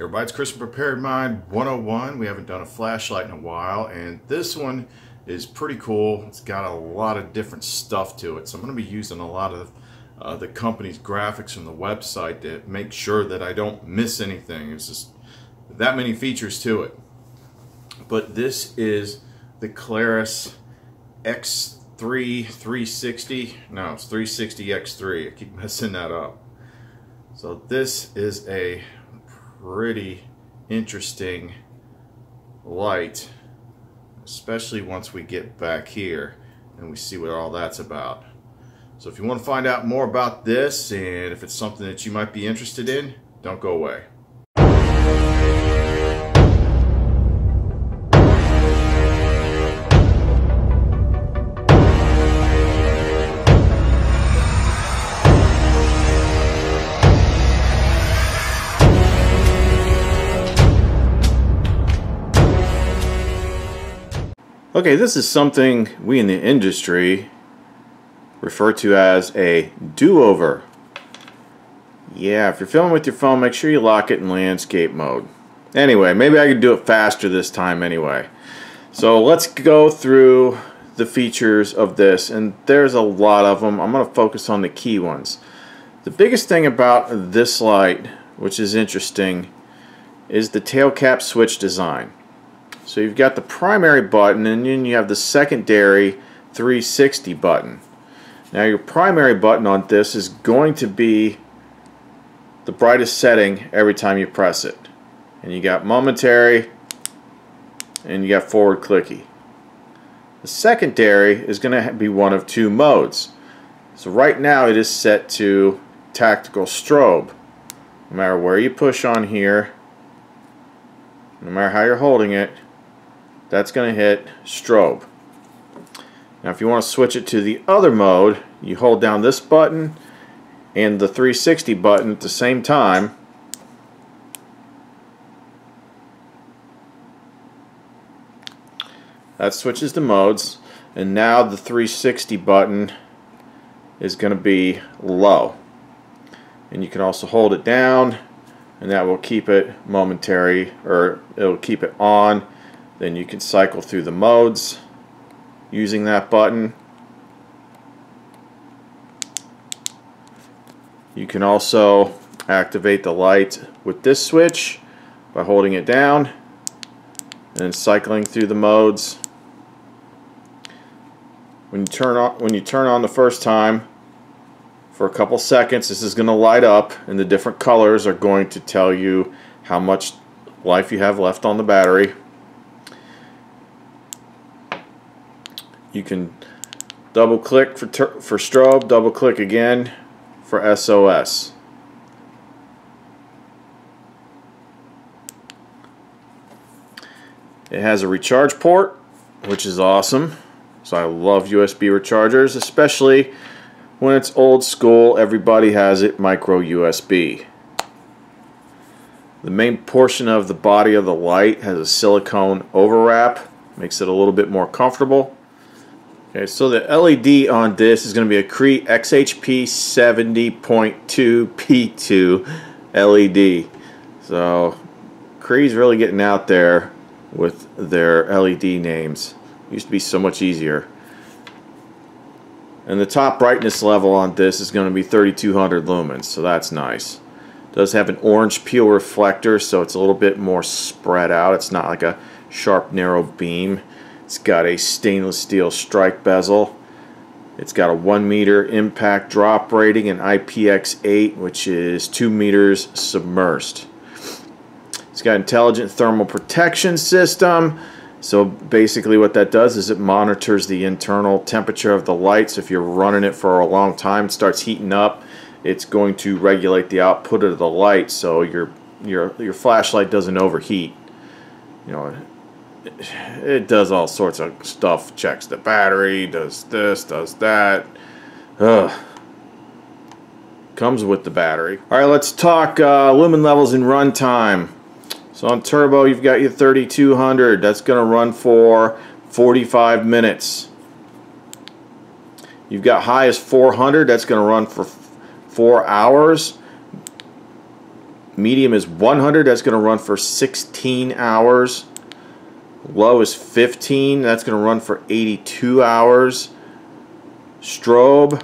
Everybody, it's Prepared Mind 101. We haven't done a flashlight in a while, and this one is pretty cool. It's got a lot of different stuff to it, so I'm going to be using a lot of uh, the company's graphics from the website to make sure that I don't miss anything. It's just that many features to it. But this is the Klarus X3 360. No, it's 360 X3. I keep messing that up. So this is a pretty interesting light, especially once we get back here and we see what all that's about. So if you want to find out more about this and if it's something that you might be interested in, don't go away. Okay, this is something we in the industry refer to as a do-over. Yeah, if you're filming with your phone, make sure you lock it in landscape mode. Anyway, maybe I could do it faster this time anyway. So let's go through the features of this, and there's a lot of them. I'm going to focus on the key ones. The biggest thing about this light, which is interesting, is the tail cap switch design. So you've got the primary button and then you have the secondary 360 button. Now your primary button on this is going to be the brightest setting every time you press it. And you got momentary and you got forward clicky. The secondary is going to be one of two modes. So right now it is set to tactical strobe. No matter where you push on here, no matter how you're holding it, that's going to hit strobe. Now if you want to switch it to the other mode, you hold down this button and the 360 button at the same time. That switches the modes and now the 360 button is going to be low. And you can also hold it down and that will keep it momentary or it'll keep it on then you can cycle through the modes using that button. You can also activate the light with this switch by holding it down and cycling through the modes. When you turn on when you turn on the first time for a couple seconds this is going to light up and the different colors are going to tell you how much life you have left on the battery. You can double click for, for strobe, double click again for SOS. It has a recharge port, which is awesome. So I love USB rechargers, especially when it's old school. Everybody has it micro USB. The main portion of the body of the light has a silicone overwrap, makes it a little bit more comfortable. Okay, so the LED on this is going to be a Cree XHP 70.2 P2 LED. So Cree's really getting out there with their LED names. Used to be so much easier. And the top brightness level on this is going to be 3200 lumens, so that's nice. It does have an orange peel reflector, so it's a little bit more spread out. It's not like a sharp, narrow beam. It's got a stainless steel strike bezel. It's got a 1 meter impact drop rating and IPX8 which is 2 meters submersed. It's got intelligent thermal protection system. So basically what that does is it monitors the internal temperature of the light. So if you're running it for a long time, it starts heating up, it's going to regulate the output of the light so your your your flashlight doesn't overheat. You know, it does all sorts of stuff. Checks the battery, does this, does that. Ugh. Comes with the battery. All right, let's talk uh, lumen levels in runtime. So on turbo, you've got your 3200. That's going to run for 45 minutes. You've got high as 400. That's going to run for four hours. Medium is 100. That's going to run for 16 hours. Low is 15. That's going to run for 82 hours. Strobe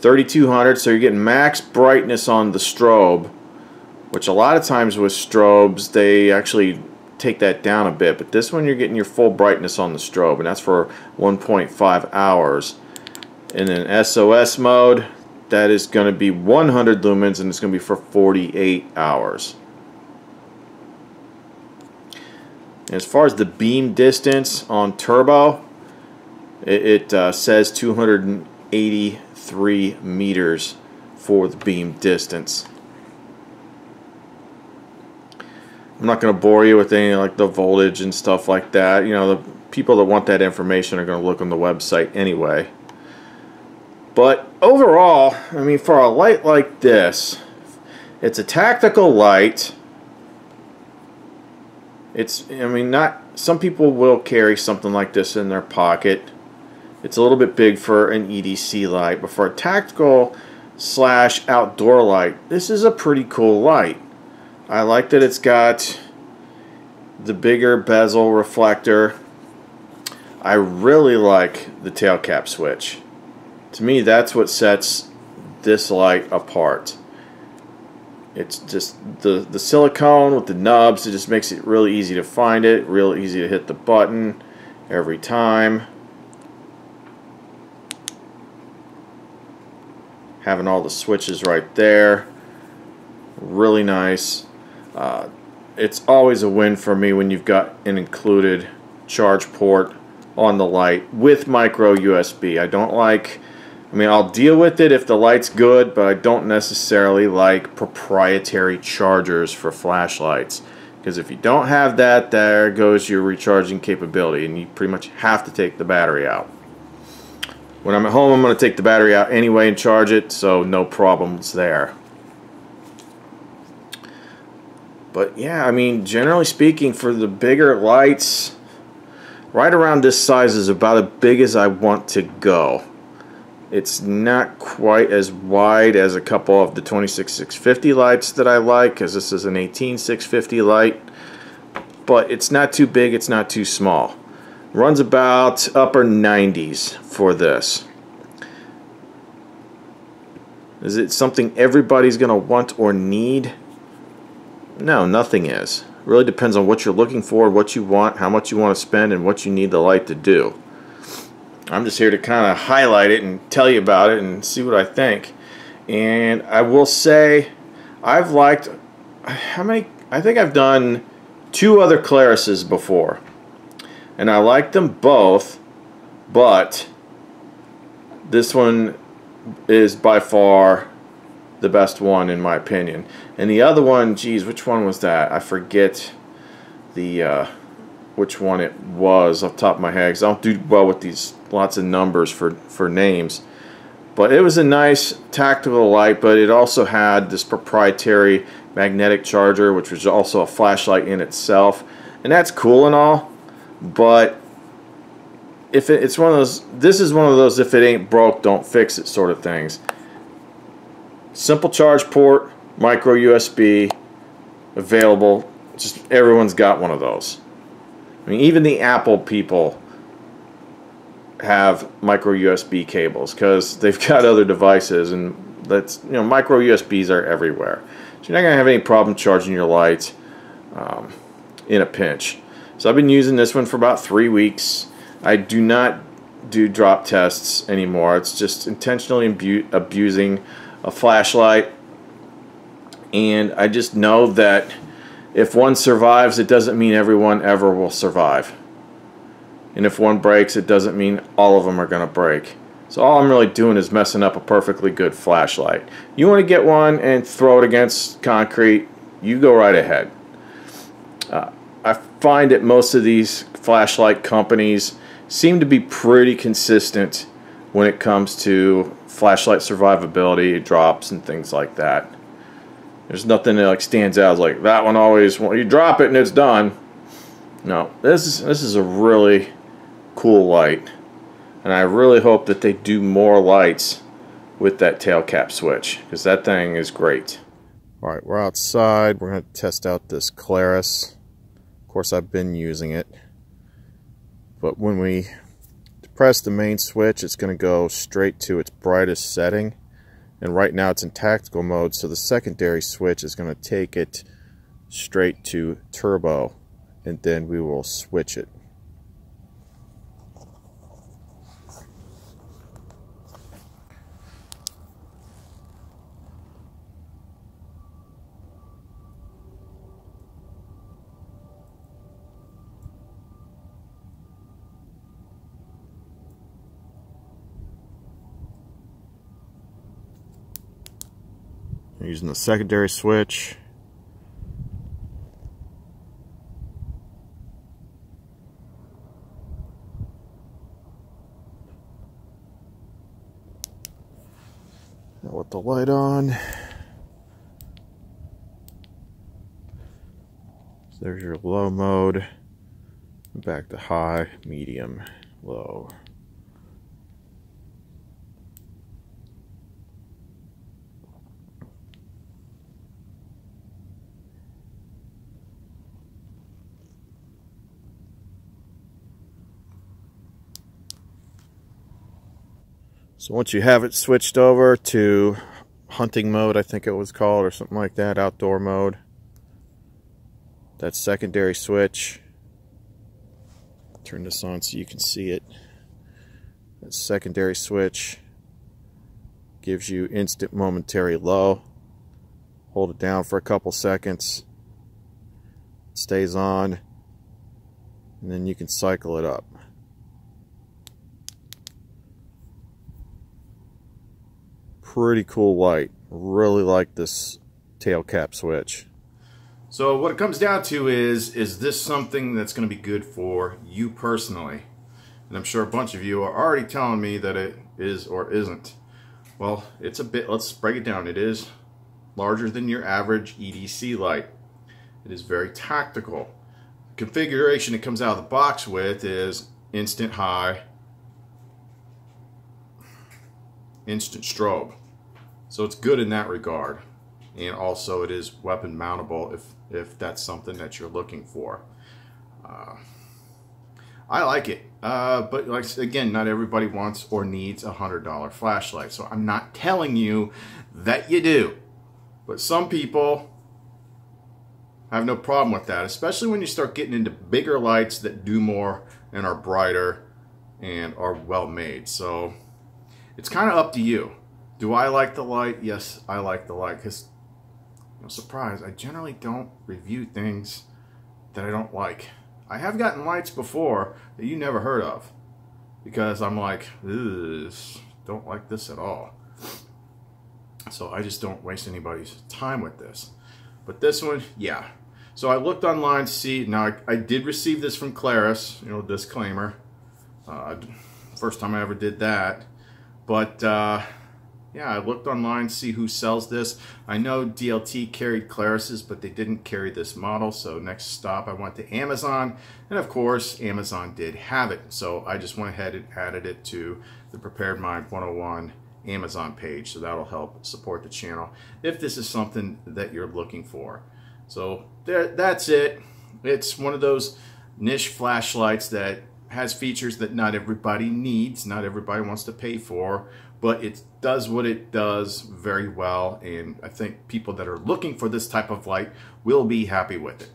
3200. So you're getting max brightness on the strobe, which a lot of times with strobes they actually take that down a bit. But this one you're getting your full brightness on the strobe, and that's for 1.5 hours. In an SOS mode, that is going to be 100 lumens and it's going to be for 48 hours. As far as the beam distance on turbo, it, it uh, says 283 meters for the beam distance. I'm not going to bore you with any like the voltage and stuff like that. You know, the people that want that information are going to look on the website anyway. But overall, I mean, for a light like this, it's a tactical light. It's, I mean, not, some people will carry something like this in their pocket. It's a little bit big for an EDC light, but for a tactical slash outdoor light, this is a pretty cool light. I like that it's got the bigger bezel reflector. I really like the tail cap switch. To me, that's what sets this light apart. It's just the, the silicone with the nubs, it just makes it really easy to find it, real easy to hit the button every time. Having all the switches right there. Really nice. Uh, it's always a win for me when you've got an included charge port on the light with micro USB. I don't like I mean, I'll deal with it if the light's good, but I don't necessarily like proprietary chargers for flashlights. Because if you don't have that, there goes your recharging capability, and you pretty much have to take the battery out. When I'm at home, I'm going to take the battery out anyway and charge it, so no problems there. But yeah, I mean, generally speaking, for the bigger lights, right around this size is about as big as I want to go. It's not quite as wide as a couple of the 26650 lights that I like because this is an 18650 light. But it's not too big, it's not too small. Runs about upper 90s for this. Is it something everybody's going to want or need? No, nothing is. It really depends on what you're looking for, what you want, how much you want to spend, and what you need the light to do. I'm just here to kind of highlight it and tell you about it and see what I think. And I will say, I've liked, how many, I think I've done two other Klaruses before. And I like them both, but this one is by far the best one in my opinion. And the other one, geez, which one was that? I forget the uh, which one it was off top of my head because I don't do well with these lots of numbers for, for names. But it was a nice tactical light, but it also had this proprietary magnetic charger, which was also a flashlight in itself. And that's cool and all, but if it, it's one of those, this is one of those if it ain't broke, don't fix it sort of things. Simple charge port, micro USB, available. Just everyone's got one of those. I mean, even the Apple people have micro USB cables because they've got other devices, and that's you know micro USBs are everywhere. So you're not gonna have any problem charging your lights um, in a pinch. So I've been using this one for about three weeks. I do not do drop tests anymore. It's just intentionally abusing a flashlight, and I just know that if one survives, it doesn't mean everyone ever will survive. And if one breaks, it doesn't mean all of them are going to break. So all I'm really doing is messing up a perfectly good flashlight. You want to get one and throw it against concrete, you go right ahead. Uh, I find that most of these flashlight companies seem to be pretty consistent when it comes to flashlight survivability, drops, and things like that. There's nothing that like stands out as like that one always. Well, you drop it and it's done. No, this is this is a really cool light, and I really hope that they do more lights with that tail cap switch because that thing is great. All right, we're outside. We're going to test out this Klarus. Of course, I've been using it. But when we press the main switch, it's going to go straight to its brightest setting. And right now it's in tactical mode, so the secondary switch is going to take it straight to turbo. And then we will switch it. Using the secondary switch. Now with the light on. So there's your low mode. Back to high, medium, low. So once you have it switched over to hunting mode, I think it was called, or something like that, outdoor mode, that secondary switch, turn this on so you can see it. That secondary switch gives you instant momentary low. Hold it down for a couple seconds. It stays on. And then you can cycle it up. Pretty cool light. Really like this tail cap switch. So what it comes down to is, is this something that's going to be good for you personally? And I'm sure a bunch of you are already telling me that it is or isn't. Well, it's a bit, let's break it down. It is larger than your average EDC light. It is very tactical. configuration it comes out of the box with is instant high, instant strobe. So it's good in that regard. And also it is weapon mountable if, if that's something that you're looking for. Uh, I like it. Uh, but like again, not everybody wants or needs a $100 flashlight. So I'm not telling you that you do. But some people have no problem with that, especially when you start getting into bigger lights that do more and are brighter and are well made. So it's kind of up to you. Do I like the light? Yes, I like the light because, no surprise, I generally don't review things that I don't like. I have gotten lights before that you never heard of because I'm like, don't like this at all. So I just don't waste anybody's time with this. But this one, yeah. So I looked online to see, now I, I did receive this from Klarus, you know, disclaimer. Uh, first time I ever did that. But, uh, yeah, I looked online to see who sells this. I know DLT carried Klarus's, but they didn't carry this model. So next stop, I went to Amazon. And of course, Amazon did have it. So I just went ahead and added it to the Prepared Mind 101 Amazon page. So that'll help support the channel if this is something that you're looking for. So that's it. It's one of those niche flashlights that has features that not everybody needs, not everybody wants to pay for, but it does what it does very well. And I think people that are looking for this type of light will be happy with it.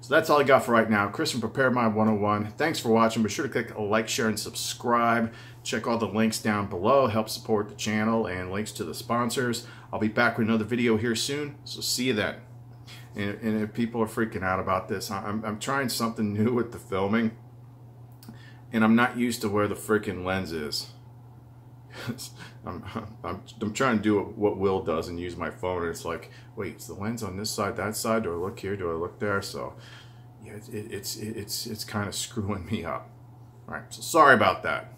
So that's all I got for right now. Chris from Prepare Mind 101. Thanks for watching. Be sure to click like, share, and subscribe. Check all the links down below. Help support the channel and links to the sponsors. I'll be back with another video here soon. So see you then. And, and if people are freaking out about this, I'm, I'm trying something new with the filming. And I'm not used to where the freaking lens is. I'm, I'm, I'm trying to do what Will does and use my phone and it's like, wait, is the lens on this side, that side? Do I look here? Do I look there? So yeah, it, it's, it's, it's kind of screwing me up. All right, so sorry about that.